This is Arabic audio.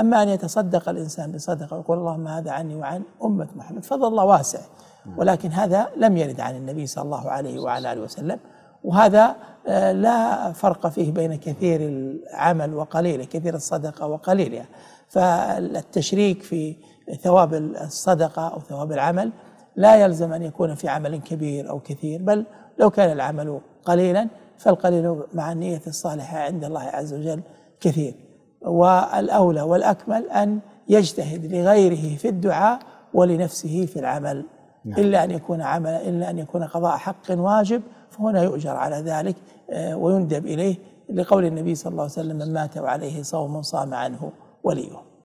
أما أن يتصدق الإنسان بصدقة ويقول اللهم هذا عني وعن أمة محمد فضل الله واسع. ولكن هذا لم يرد عن النبي صلى الله عليه وعلى آله وسلم. وهذا آه، لا فرق فيه بين كثير العمل وقليله كثير الصدقة وقليلها فالتشريك في ثواب الصدقة أو ثواب العمل لا يلزم أن يكون في عمل كبير أو كثير بل لو كان العمل قليلا فالقليل مع النية الصالحة عند الله عز وجل كثير. والأولى والأكمل أن يجتهد لغيره في الدعاء ولنفسه في العمل نعم. إلا أن يكون عمل إلا أن يكون قضاء حق واجب فهنا يؤجر على ذلك آه، ويندب إليه لقول النبي صلى الله عليه وسلم من مات وعليه صوم صام عنه وليه